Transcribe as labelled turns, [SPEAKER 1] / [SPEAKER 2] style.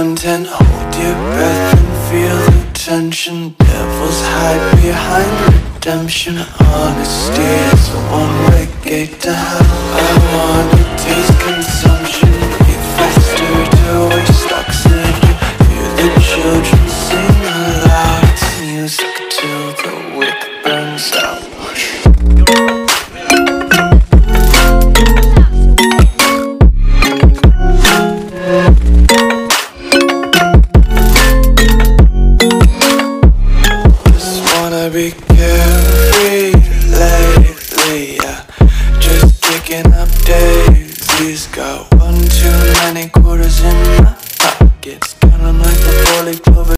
[SPEAKER 1] content, hold your breath and feel the tension. Devils hide behind redemption. Honesty is a one-way gate to hell. I wanna wanna be carefree lately, yeah. Just kicking up daisies, go.